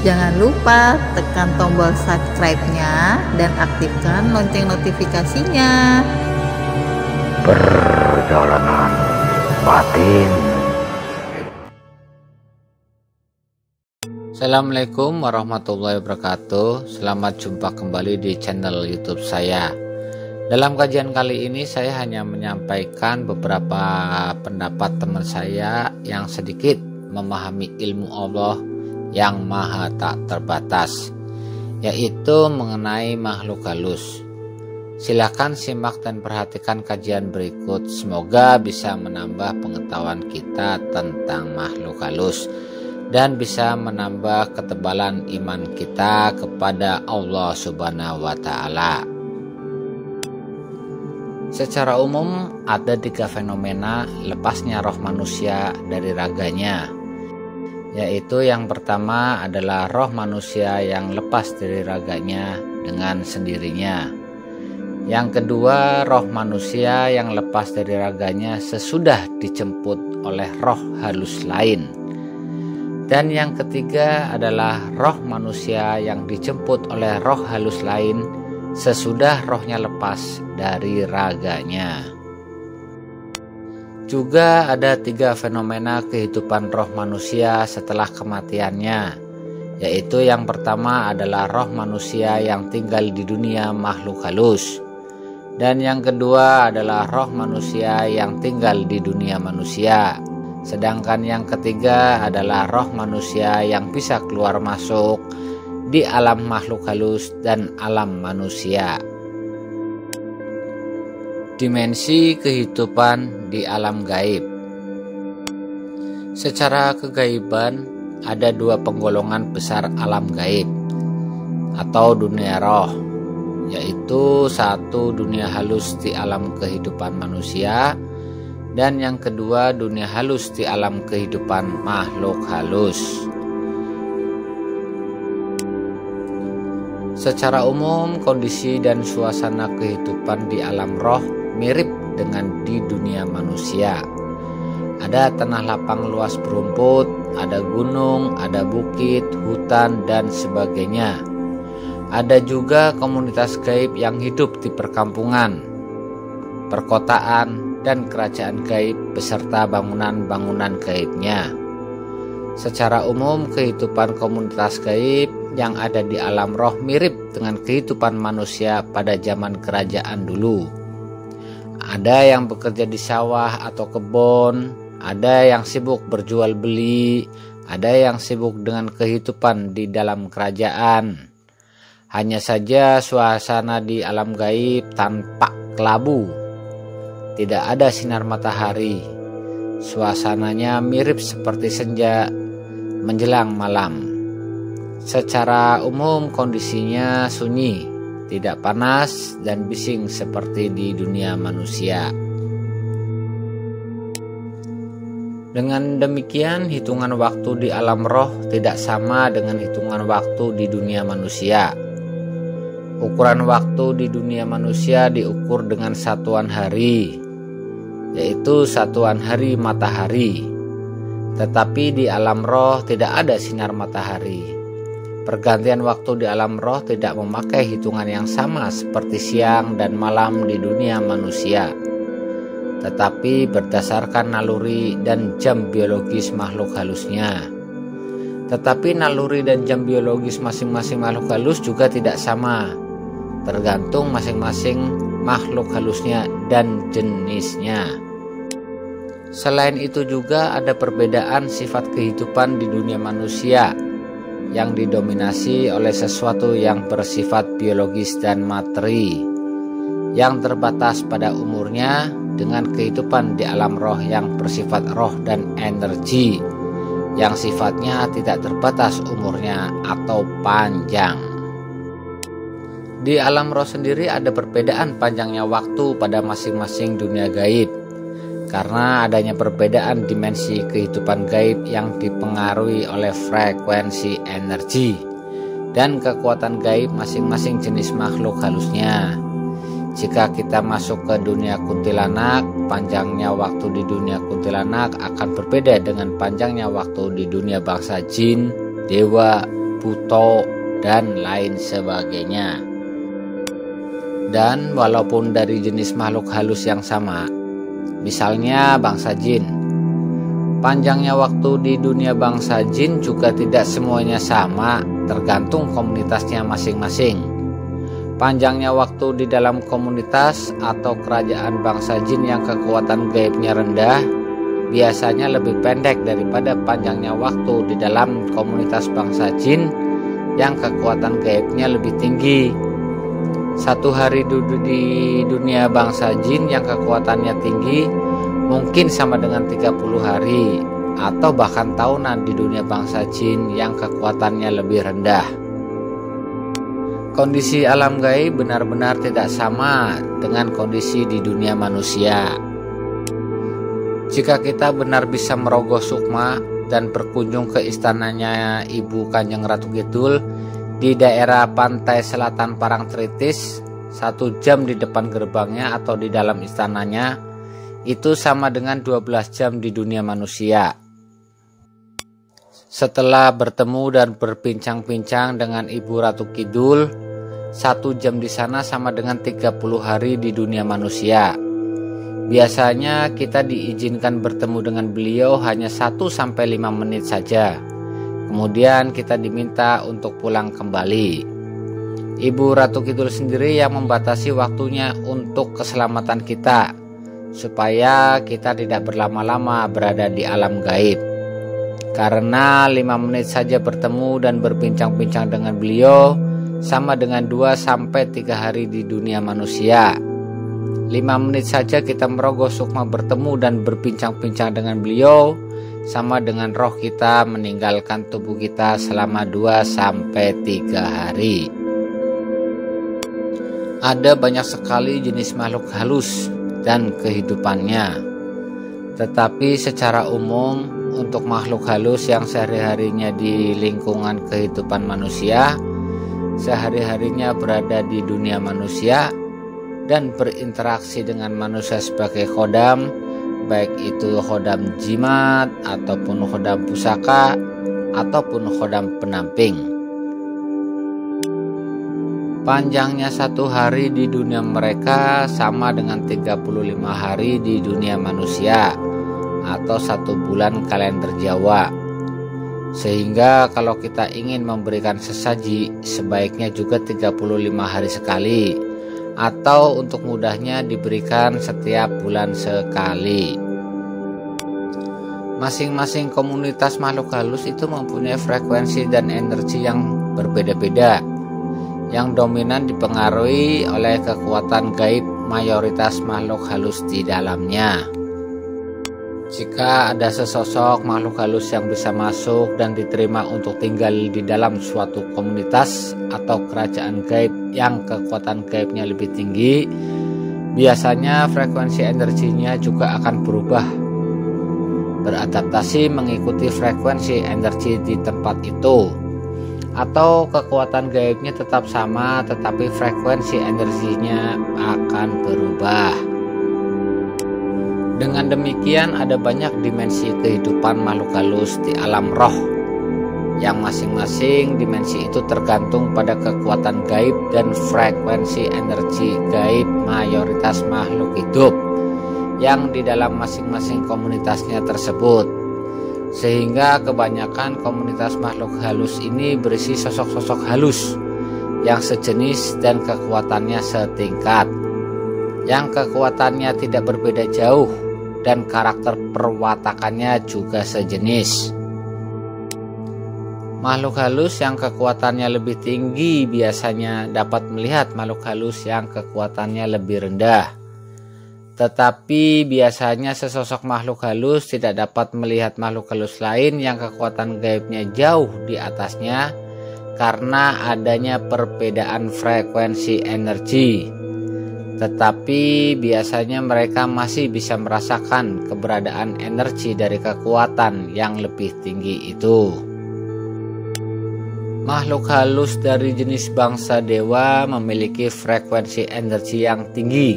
Jangan lupa tekan tombol subscribe-nya dan aktifkan lonceng notifikasinya. Perjalanan batin. Assalamualaikum warahmatullahi wabarakatuh. Selamat jumpa kembali di channel YouTube saya. Dalam kajian kali ini saya hanya menyampaikan beberapa pendapat teman saya yang sedikit memahami ilmu Allah yang maha tak terbatas, yaitu mengenai makhluk halus. Silakan simak dan perhatikan kajian berikut. Semoga bisa menambah pengetahuan kita tentang makhluk halus dan bisa menambah ketebalan iman kita kepada Allah Subhanahu wa Ta'ala. Secara umum, ada tiga fenomena lepasnya roh manusia dari raganya yaitu yang pertama adalah roh manusia yang lepas dari raganya dengan sendirinya. Yang kedua, roh manusia yang lepas dari raganya sesudah dijemput oleh roh halus lain. Dan yang ketiga adalah roh manusia yang dijemput oleh roh halus lain sesudah rohnya lepas dari raganya. Juga ada tiga fenomena kehidupan roh manusia setelah kematiannya, yaitu yang pertama adalah roh manusia yang tinggal di dunia makhluk halus, dan yang kedua adalah roh manusia yang tinggal di dunia manusia. Sedangkan yang ketiga adalah roh manusia yang bisa keluar masuk di alam makhluk halus dan alam manusia dimensi kehidupan di alam gaib. Secara kegaiban, ada dua penggolongan besar alam gaib atau dunia roh, yaitu satu dunia halus di alam kehidupan manusia dan yang kedua dunia halus di alam kehidupan makhluk halus. Secara umum, kondisi dan suasana kehidupan di alam roh mirip dengan di dunia manusia. Ada tanah lapang luas berumput, ada gunung, ada bukit, hutan, dan sebagainya. Ada juga komunitas gaib yang hidup di perkampungan, perkotaan, dan kerajaan gaib beserta bangunan-bangunan gaibnya. Secara umum, kehidupan komunitas gaib yang ada di alam roh mirip dengan kehidupan manusia pada zaman kerajaan dulu. Ada yang bekerja di sawah atau kebun, ada yang sibuk berjual beli, ada yang sibuk dengan kehidupan di dalam kerajaan. Hanya saja suasana di alam gaib tampak kelabu. Tidak ada sinar matahari. Suasananya mirip seperti senja menjelang malam. Secara umum kondisinya sunyi, tidak panas dan bising seperti di dunia manusia. Dengan demikian, hitungan waktu di alam roh tidak sama dengan hitungan waktu di dunia manusia. Ukuran waktu di dunia manusia diukur dengan satuan hari, yaitu satuan hari matahari. Tetapi di alam roh tidak ada sinar matahari. Pergantian waktu di alam roh tidak memakai hitungan yang sama seperti siang dan malam di dunia manusia, tetapi berdasarkan naluri dan jam biologis makhluk halusnya. Tetapi naluri dan jam biologis masing-masing makhluk halus juga tidak sama, tergantung masing-masing makhluk halusnya dan jenisnya. Selain itu juga ada perbedaan sifat kehidupan di dunia manusia yang didominasi oleh sesuatu yang bersifat biologis dan materi yang terbatas pada umurnya dengan kehidupan di alam roh yang bersifat roh dan energi yang sifatnya tidak terbatas umurnya atau panjang. Di alam roh sendiri ada perbedaan panjangnya waktu pada masing-masing dunia gaib karena adanya perbedaan dimensi kehidupan gaib yang dipengaruhi oleh frekuensi energi dan kekuatan gaib masing-masing jenis makhluk halusnya. Jika kita masuk ke dunia kuntilanak, panjangnya waktu di dunia kuntilanak akan berbeda dengan panjangnya waktu di dunia bangsa jin, dewa, buto, dan lain sebagainya. Dan walaupun dari jenis makhluk halus yang sama, misalnya bangsa jin, panjangnya waktu di dunia bangsa jin juga tidak semuanya sama, tergantung komunitasnya masing-masing. Panjangnya waktu di dalam komunitas atau kerajaan bangsa jin yang kekuatan gaibnya rendah biasanya lebih pendek daripada panjangnya waktu di dalam komunitas bangsa jin yang kekuatan gaibnya lebih tinggi. Satu hari duduk di dunia bangsa jin yang kekuatannya tinggi mungkin sama dengan 30 hari atau bahkan tahunan di dunia bangsa jin yang kekuatannya lebih rendah. Kondisi alam gaib benar-benar tidak sama dengan kondisi di dunia manusia. Jika kita benar bisa merogoh sukma dan berkunjung ke istananya Ibu Kanjeng Ratu Kidul, di daerah pantai selatan Parangtritis satu jam di depan gerbangnya atau di dalam istananya itu sama dengan 12 jam di dunia manusia. Setelah bertemu dan berbincang-bincang dengan Ibu Ratu Kidul, satu jam di sana sama dengan 30 hari di dunia manusia. Biasanya kita diizinkan bertemu dengan beliau hanya 1 sampai 5 menit saja Kemudian kita diminta untuk pulang kembali. Ibu Ratu Kidul sendiri yang membatasi waktunya untuk keselamatan kita, supaya kita tidak berlama-lama berada di alam gaib. Karena lima menit saja bertemu dan berbincang-bincang dengan beliau, sama dengan 2 sampai 3 hari di dunia manusia. Lima menit saja kita merogoh sukma bertemu dan berbincang-bincang dengan beliau, sama dengan roh kita meninggalkan tubuh kita selama 2 sampai 3 hari. Ada banyak sekali jenis makhluk halus dan kehidupannya. Tetapi secara umum untuk makhluk halus yang sehari-harinya di lingkungan kehidupan manusia, sehari-harinya berada di dunia manusia dan berinteraksi dengan manusia sebagai khodam, baik itu khodam jimat ataupun khodam pusaka ataupun khodam penamping. Panjangnya satu hari di dunia mereka sama dengan 35 hari di dunia manusia atau satu bulan kalender Jawa. Sehingga kalau kita ingin memberikan sesaji sebaiknya juga 35 hari sekali atau untuk mudahnya diberikan setiap bulan sekali. Masing-masing komunitas makhluk halus itu mempunyai frekuensi dan energi yang berbeda-beda yang dominan dipengaruhi oleh kekuatan gaib mayoritas makhluk halus di dalamnya. Jika ada sesosok makhluk halus yang bisa masuk dan diterima untuk tinggal di dalam suatu komunitas atau kerajaan gaib yang kekuatan gaibnya lebih tinggi, biasanya frekuensi energinya juga akan berubah. Beradaptasi mengikuti frekuensi energi di tempat itu. Atau kekuatan gaibnya tetap sama tetapi frekuensi energinya akan berubah. Dengan demikian ada banyak dimensi kehidupan makhluk halus di alam roh. Yang masing-masing dimensi itu tergantung pada kekuatan gaib dan frekuensi energi gaib mayoritas makhluk hidup yang di dalam masing-masing komunitasnya tersebut. Sehingga kebanyakan komunitas makhluk halus ini berisi sosok-sosok halus yang sejenis dan kekuatannya setingkat. Yang kekuatannya tidak berbeda jauh dan karakter perwatakannya juga sejenis. Makhluk halus yang kekuatannya lebih tinggi biasanya dapat melihat makhluk halus yang kekuatannya lebih rendah. Tetapi biasanya sesosok makhluk halus tidak dapat melihat makhluk halus lain yang kekuatan gaibnya jauh di atasnya karena adanya perbedaan frekuensi energi tetapi biasanya mereka masih bisa merasakan keberadaan energi dari kekuatan yang lebih tinggi itu. Makhluk halus dari jenis bangsa dewa memiliki frekuensi energi yang tinggi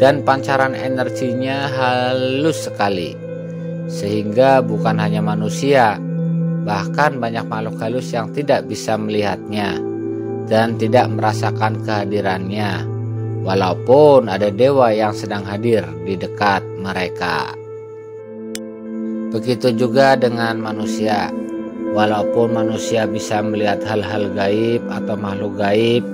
dan pancaran energinya halus sekali, sehingga bukan hanya manusia, Bahkan banyak makhluk halus yang tidak bisa melihatnya dan tidak merasakan kehadirannya, walaupun ada dewa yang sedang hadir di dekat mereka. Begitu juga dengan manusia. Walaupun manusia bisa melihat hal-hal gaib atau makhluk gaib,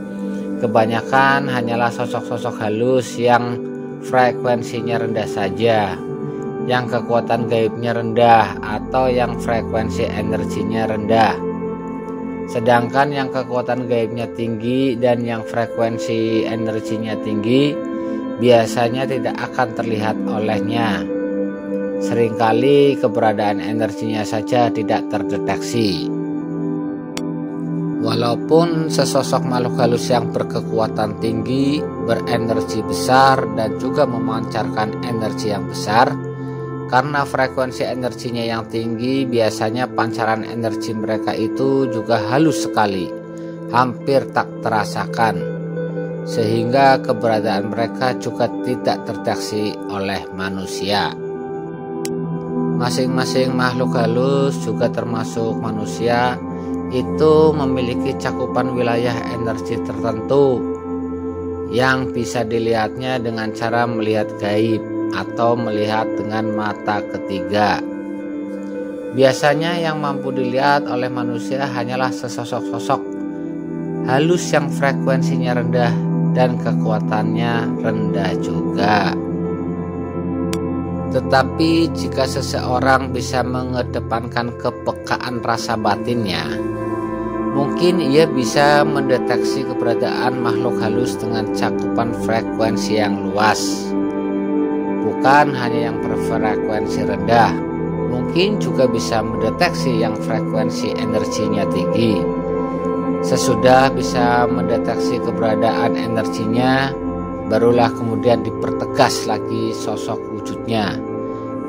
kebanyakan hanyalah sosok-sosok halus yang frekuensinya rendah saja, yang kekuatan gaibnya rendah atau yang frekuensi energinya rendah. Sedangkan yang kekuatan gaibnya tinggi dan yang frekuensi energinya tinggi biasanya tidak akan terlihat olehnya. Seringkali keberadaan energinya saja tidak terdeteksi. Walaupun sesosok makhluk halus yang berkekuatan tinggi, berenergi besar, dan juga memancarkan energi yang besar, karena frekuensi energinya yang tinggi, biasanya pancaran energi mereka itu juga halus sekali, hampir tak terasakan, sehingga keberadaan mereka juga tidak terdeteksi oleh manusia. Masing-masing makhluk halus juga termasuk manusia itu memiliki cakupan wilayah energi tertentu yang bisa dilihatnya dengan cara melihat gaib atau melihat dengan mata ketiga. Biasanya yang mampu dilihat oleh manusia hanyalah sesosok-sosok halus yang frekuensinya rendah dan kekuatannya rendah juga. Tetapi jika seseorang bisa mengedepankan kepekaan rasa batinnya, mungkin ia bisa mendeteksi keberadaan makhluk halus dengan cakupan frekuensi yang luas. Bukan hanya yang berfrekuensi rendah, mungkin juga bisa mendeteksi yang frekuensi energinya tinggi. Sesudah bisa mendeteksi keberadaan energinya, barulah kemudian dipertegas lagi sosok wujudnya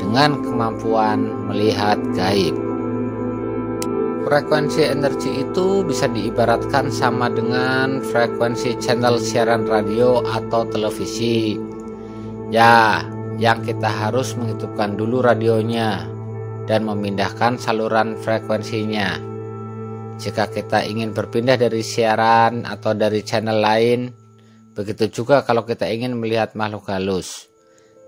dengan kemampuan melihat gaib. Frekuensi energi itu bisa diibaratkan sama dengan frekuensi channel siaran radio atau televisi. Ya, yang kita harus menghidupkan dulu radionya dan memindahkan saluran frekuensinya. Jika kita ingin berpindah dari siaran atau dari channel lain, begitu juga kalau kita ingin melihat makhluk halus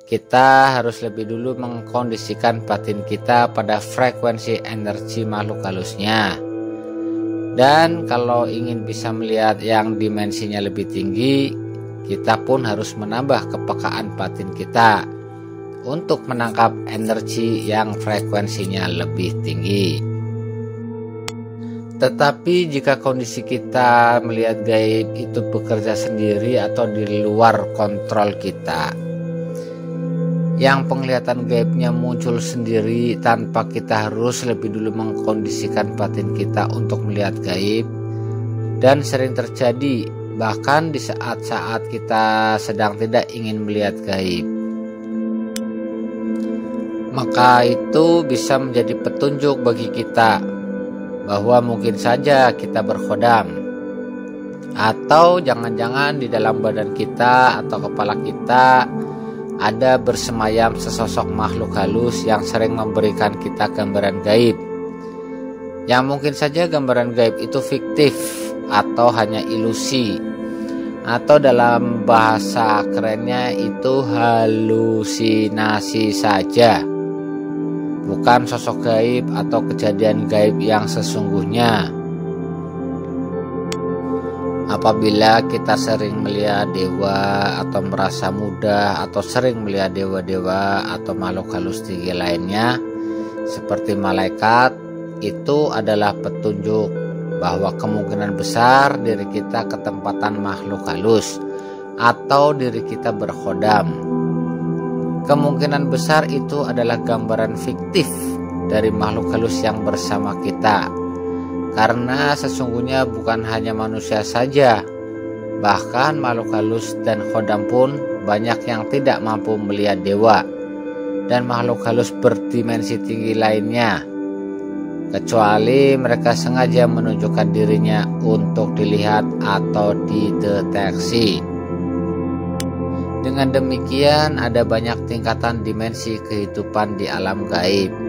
kita harus lebih dulu mengkondisikan batin kita pada frekuensi energi makhluk halusnya. Dan kalau ingin bisa melihat yang dimensinya lebih tinggi, kita pun harus menambah kepekaan batin kita untuk menangkap energi yang frekuensinya lebih tinggi. Tetapi jika kondisi kita melihat gaib itu bekerja sendiri atau di luar kontrol kita, yang penglihatan gaibnya muncul sendiri tanpa kita harus lebih dulu mengkondisikan batin kita untuk melihat gaib. Dan sering terjadi bahkan di saat-saat kita sedang tidak ingin melihat gaib maka itu bisa menjadi petunjuk bagi kita bahwa mungkin saja kita berkhodam atau jangan-jangan di dalam badan kita atau kepala kita ada bersemayam sesosok makhluk halus yang sering memberikan kita gambaran gaib. Yang mungkin saja gambaran gaib itu fiktif atau hanya ilusi. Atau dalam bahasa kerennya itu halusinasi saja. Bukan sosok gaib atau kejadian gaib yang sesungguhnya. Apabila kita sering melihat dewa atau merasa mudah atau sering melihat dewa-dewa atau makhluk halus tinggi lainnya seperti malaikat itu adalah petunjuk bahwa kemungkinan besar diri kita ketempatan makhluk halus atau diri kita berkhodam. Kemungkinan besar itu adalah gambaran fiktif dari makhluk halus yang bersama kita karena sesungguhnya bukan hanya manusia saja, bahkan makhluk halus dan khodam pun banyak yang tidak mampu melihat dewa dan makhluk halus berdimensi tinggi lainnya, kecuali mereka sengaja menunjukkan dirinya untuk dilihat atau dideteksi. Dengan demikian, ada banyak tingkatan dimensi kehidupan di alam gaib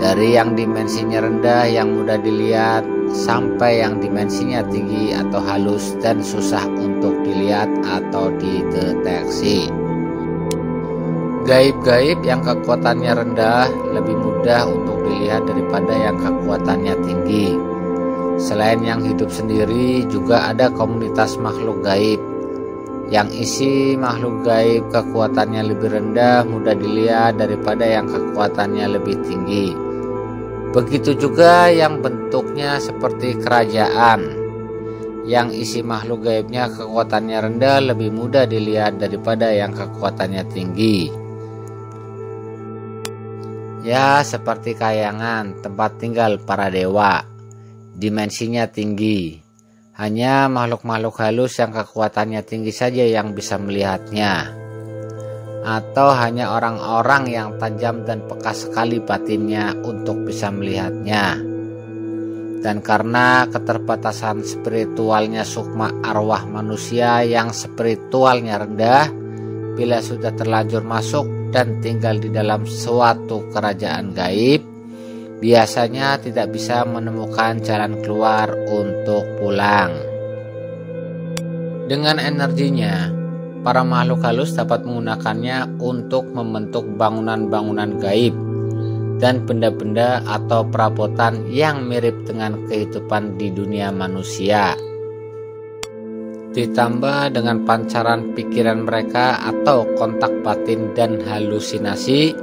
dari yang dimensinya rendah yang mudah dilihat sampai yang dimensinya tinggi atau halus dan susah untuk dilihat atau dideteksi. Gaib-gaib yang kekuatannya rendah lebih mudah untuk dilihat daripada yang kekuatannya tinggi. Selain yang hidup sendiri, juga ada komunitas makhluk gaib yang isi makhluk gaib kekuatannya lebih rendah mudah dilihat daripada yang kekuatannya lebih tinggi. Begitu juga yang bentuknya seperti kerajaan yang isi makhluk gaibnya kekuatannya rendah lebih mudah dilihat daripada yang kekuatannya tinggi. Ya, seperti kayangan tempat tinggal para dewa, dimensinya tinggi hanya makhluk-makhluk halus yang kekuatannya tinggi saja yang bisa melihatnya. Atau hanya orang-orang yang tajam dan peka sekali batinnya untuk bisa melihatnya. Dan karena keterbatasan spiritualnya sukma arwah manusia yang spiritualnya rendah, bila sudah terlanjur masuk dan tinggal di dalam suatu kerajaan gaib, biasanya tidak bisa menemukan jalan keluar untuk pulang. Dengan energinya, para makhluk halus dapat menggunakannya untuk membentuk bangunan-bangunan gaib dan benda-benda atau perabotan yang mirip dengan kehidupan di dunia manusia. Ditambah dengan pancaran pikiran mereka atau kontak batin dan halusinasi,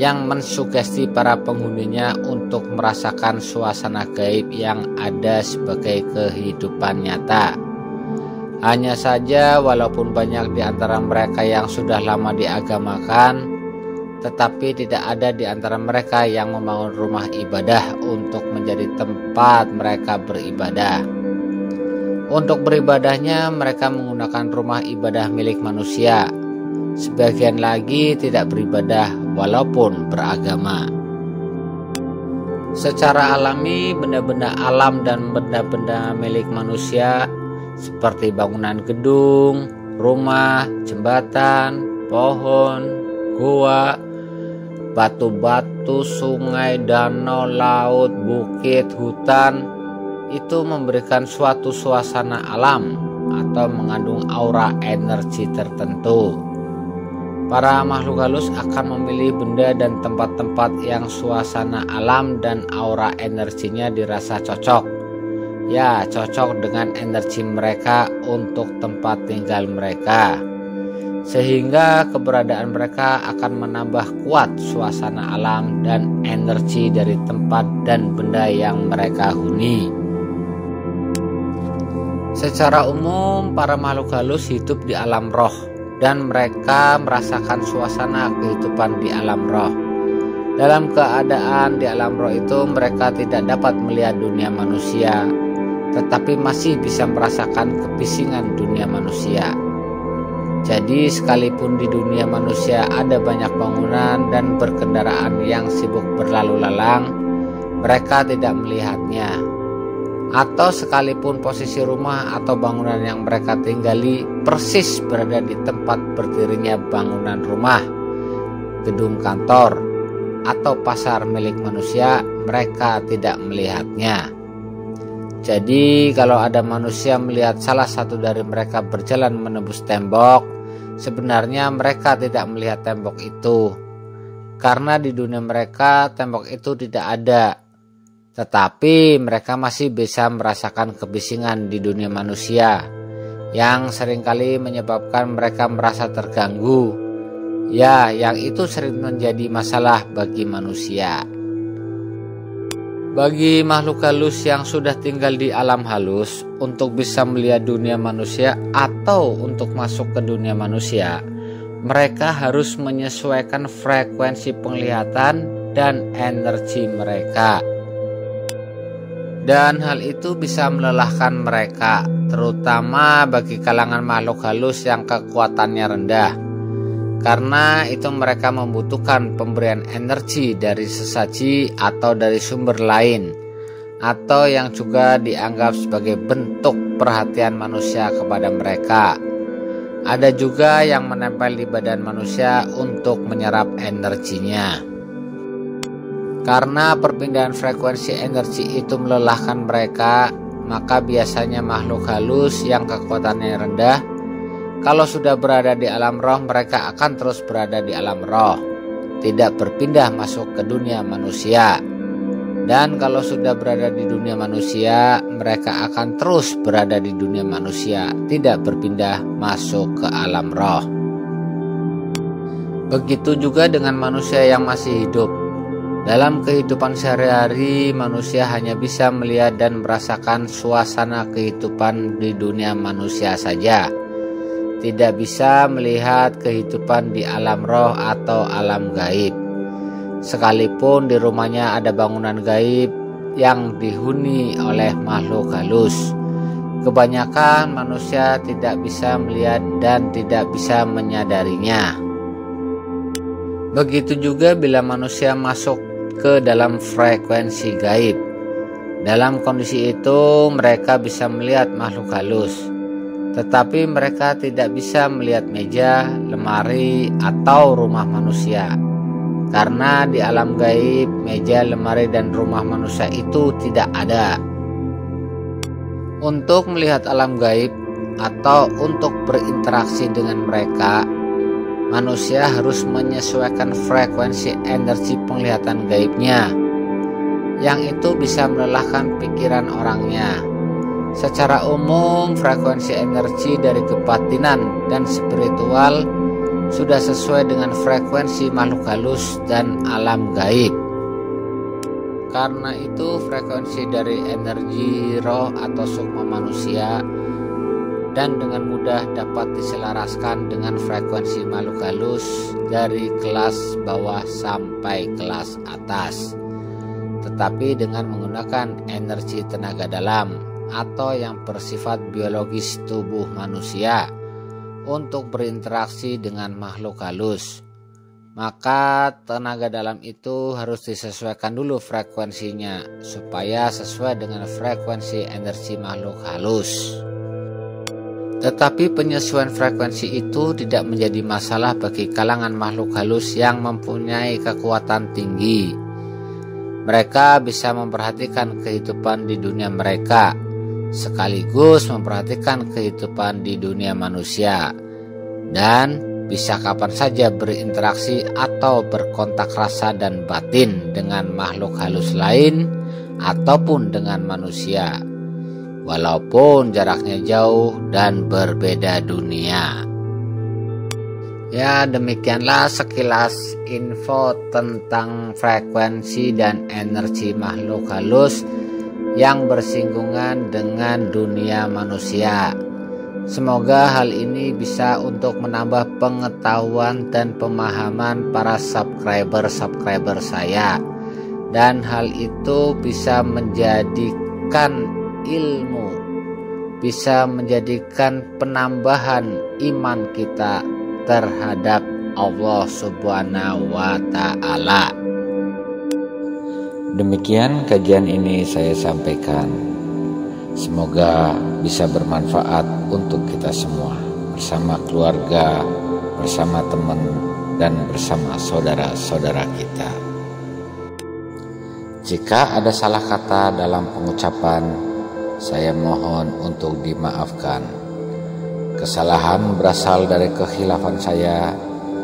yang mensugesti para penghuninya untuk merasakan suasana gaib yang ada sebagai kehidupan nyata. Hanya saja walaupun banyak di antara mereka yang sudah lama diagamakan, tetapi tidak ada di antara mereka yang membangun rumah ibadah untuk menjadi tempat mereka beribadah. Untuk beribadahnya mereka menggunakan rumah ibadah milik manusia. Sebagian lagi tidak beribadah walaupun beragama. Secara alami, benda-benda alam dan benda-benda milik manusia seperti bangunan gedung, rumah, jembatan, pohon, gua, batu-batu, sungai, danau, laut, bukit, hutan itu memberikan suatu suasana alam atau mengandung aura energi tertentu. Para makhluk halus akan memilih benda dan tempat-tempat yang suasana alam dan aura energinya dirasa cocok. Ya, cocok dengan energi mereka untuk tempat tinggal mereka. Sehingga keberadaan mereka akan menambah kuat suasana alam dan energi dari tempat dan benda yang mereka huni. Secara umum, para makhluk halus hidup di alam roh dan mereka merasakan suasana kehidupan di alam roh. Dalam keadaan di alam roh itu mereka tidak dapat melihat dunia manusia, tetapi masih bisa merasakan kebisingan dunia manusia. Jadi sekalipun di dunia manusia ada banyak bangunan dan berkendaraan yang sibuk berlalu lalang, mereka tidak melihatnya atau sekalipun posisi rumah atau bangunan yang mereka tinggali persis berada di tempat berdirinya bangunan rumah, gedung kantor, atau pasar milik manusia, mereka tidak melihatnya. Jadi, kalau ada manusia melihat salah satu dari mereka berjalan menembus tembok, sebenarnya mereka tidak melihat tembok itu, karena di dunia mereka tembok itu tidak ada tetapi mereka masih bisa merasakan kebisingan di dunia manusia yang sering kali menyebabkan mereka merasa terganggu. Ya, yang itu sering menjadi masalah bagi manusia. Bagi makhluk halus yang sudah tinggal di alam halus, untuk bisa melihat dunia manusia atau untuk masuk ke dunia manusia, mereka harus menyesuaikan frekuensi penglihatan dan energi mereka dan hal itu bisa melelahkan mereka, terutama bagi kalangan makhluk halus yang kekuatannya rendah. Karena itu mereka membutuhkan pemberian energi dari sesaji atau dari sumber lain atau yang juga dianggap sebagai bentuk perhatian manusia kepada mereka. Ada juga yang menempel di badan manusia untuk menyerap energinya. Karena perpindahan frekuensi energi itu melelahkan mereka, maka biasanya makhluk halus yang kekuatannya rendah kalau sudah berada di alam roh mereka akan terus berada di alam roh tidak berpindah masuk ke dunia manusia. Dan kalau sudah berada di dunia manusia mereka akan terus berada di dunia manusia tidak berpindah masuk ke alam roh. Begitu juga dengan manusia yang masih hidup dalam kehidupan sehari-hari, manusia hanya bisa melihat dan merasakan suasana kehidupan di dunia manusia saja. Tidak bisa melihat kehidupan di alam roh atau alam gaib. Sekalipun di rumahnya ada bangunan gaib yang dihuni oleh makhluk halus. Kebanyakan manusia tidak bisa melihat dan tidak bisa menyadarinya. Begitu juga bila manusia masuk ke dalam frekuensi gaib. Dalam kondisi itu, mereka bisa melihat makhluk halus, tetapi mereka tidak bisa melihat meja, lemari, atau rumah manusia. Karena di alam gaib, meja, lemari, dan rumah manusia itu tidak ada. Untuk melihat alam gaib atau untuk berinteraksi dengan mereka, manusia harus menyesuaikan frekuensi energi penglihatan gaibnya. Yang itu bisa melelahkan pikiran orangnya. Secara umum frekuensi energi dari kebatinan dan spiritual sudah sesuai dengan frekuensi makhluk halus dan alam gaib. Karena itu frekuensi dari energi roh atau sukma manusia dan dengan mudah dapat diselaraskan dengan frekuensi makhluk halus dari kelas bawah sampai kelas atas tetapi dengan menggunakan energi tenaga dalam atau yang bersifat biologis tubuh manusia untuk berinteraksi dengan makhluk halus maka tenaga dalam itu harus disesuaikan dulu frekuensinya supaya sesuai dengan frekuensi energi makhluk halus. Tetapi penyesuaian frekuensi itu tidak menjadi masalah bagi kalangan makhluk halus yang mempunyai kekuatan tinggi. Mereka bisa memperhatikan kehidupan di dunia mereka, sekaligus memperhatikan kehidupan di dunia manusia, dan bisa kapan saja berinteraksi atau berkontak rasa dan batin dengan makhluk halus lain ataupun dengan manusia walaupun jaraknya jauh dan berbeda dunia. Ya, demikianlah sekilas info tentang frekuensi dan energi makhluk halus yang bersinggungan dengan dunia manusia. Semoga hal ini bisa untuk menambah pengetahuan dan pemahaman para subscriber-subscriber saya. Dan hal itu bisa menjadikan ilmu bisa menjadikan penambahan iman kita terhadap Allah Subhanahu wa taala. Demikian kajian ini saya sampaikan. Semoga bisa bermanfaat untuk kita semua bersama keluarga, bersama teman dan bersama saudara-saudara kita. Jika ada salah kata dalam pengucapan saya mohon untuk dimaafkan. Kesalahan berasal dari kehilafan saya,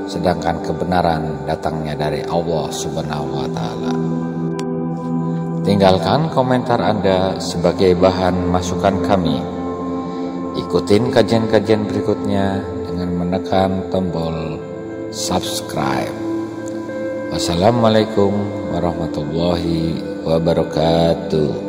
sedangkan kebenaran datangnya dari Allah Subhanahu wa Ta'ala. Tinggalkan komentar Anda sebagai bahan masukan kami. Ikutin kajian-kajian berikutnya dengan menekan tombol subscribe. Wassalamualaikum warahmatullahi wabarakatuh.